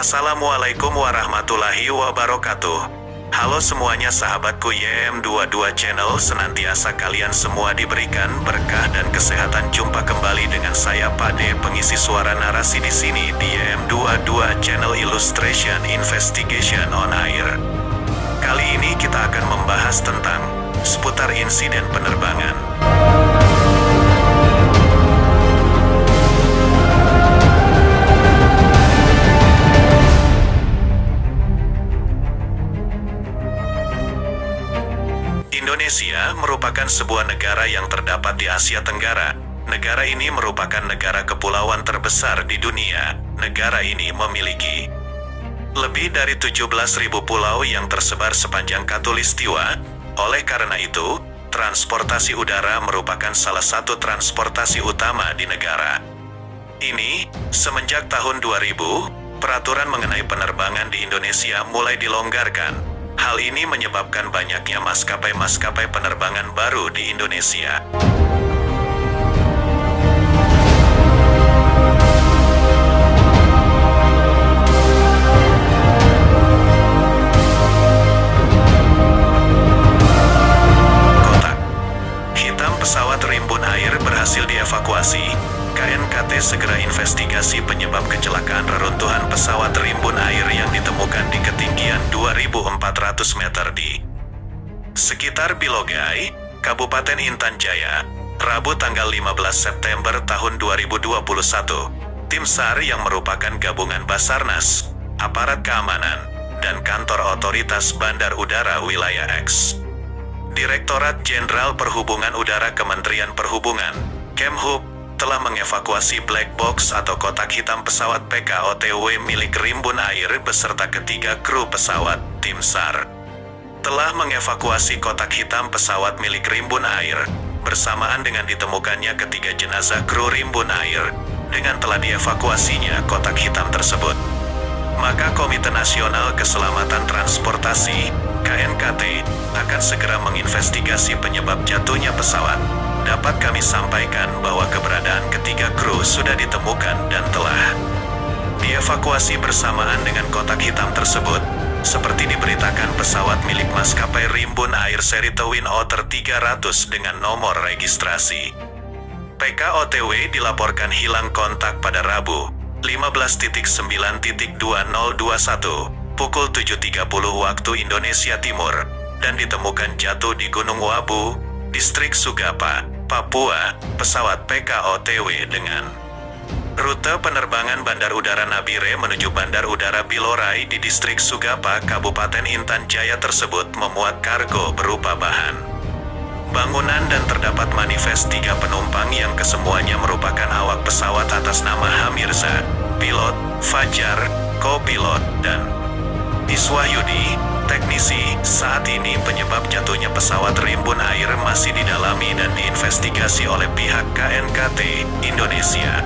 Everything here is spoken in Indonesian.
Assalamualaikum warahmatullahi wabarakatuh. Halo semuanya sahabatku YM22 Channel senantiasa kalian semua diberikan berkah dan kesehatan jumpa kembali dengan saya Pade pengisi suara narasi di sini di YM22 Channel Illustration Investigation on Air. Kali ini kita akan membahas tentang seputar insiden penerbangan. Indonesia merupakan sebuah negara yang terdapat di Asia Tenggara. Negara ini merupakan negara kepulauan terbesar di dunia. Negara ini memiliki lebih dari 17.000 pulau yang tersebar sepanjang katulistiwa. Oleh karena itu, transportasi udara merupakan salah satu transportasi utama di negara. Ini, semenjak tahun 2000, peraturan mengenai penerbangan di Indonesia mulai dilonggarkan. Hal ini menyebabkan banyaknya maskapai-maskapai penerbangan baru di Indonesia. Investigasi penyebab kecelakaan reruntuhan pesawat rimbun air yang ditemukan di ketinggian 2.400 meter di sekitar Bilogai, Kabupaten Intan Jaya, Rabu tanggal 15 September tahun 2021. Tim SAR yang merupakan gabungan Basarnas, aparat keamanan, dan kantor otoritas Bandar Udara Wilayah X. Direktorat Jenderal Perhubungan Udara Kementerian Perhubungan, Kemhub, telah mengevakuasi black box atau kotak hitam pesawat PKOTW milik Rimbun Air beserta ketiga kru pesawat, tim SAR. Telah mengevakuasi kotak hitam pesawat milik Rimbun Air, bersamaan dengan ditemukannya ketiga jenazah kru Rimbun Air, dengan telah dievakuasinya kotak hitam tersebut. Maka Komite Nasional Keselamatan Transportasi, KNKT, akan segera menginvestigasi penyebab jatuhnya pesawat dapat kami sampaikan bahwa keberadaan ketiga kru sudah ditemukan dan telah dievakuasi bersamaan dengan kotak hitam tersebut, seperti diberitakan pesawat milik maskapai Rimbun Air seri Twin Otter 300 dengan nomor registrasi. PKOTW dilaporkan hilang kontak pada Rabu, 15.9.2021, pukul 7.30 waktu Indonesia Timur, dan ditemukan jatuh di Gunung Wabu, Distrik Sugapa, Papua, pesawat PKOTW dengan rute penerbangan Bandar Udara Nabire menuju Bandar Udara Bilorai di Distrik Sugapa, Kabupaten Intan Jaya tersebut memuat kargo berupa bahan bangunan dan terdapat manifest tiga penumpang yang kesemuanya merupakan awak pesawat atas nama Hamirza, pilot, Fajar, co-pilot, dan Iswahyudi, teknisi, saat ini penyebab jatuhnya pesawat rimbun air masih didalami dan diinvestigasi oleh pihak KNKT Indonesia.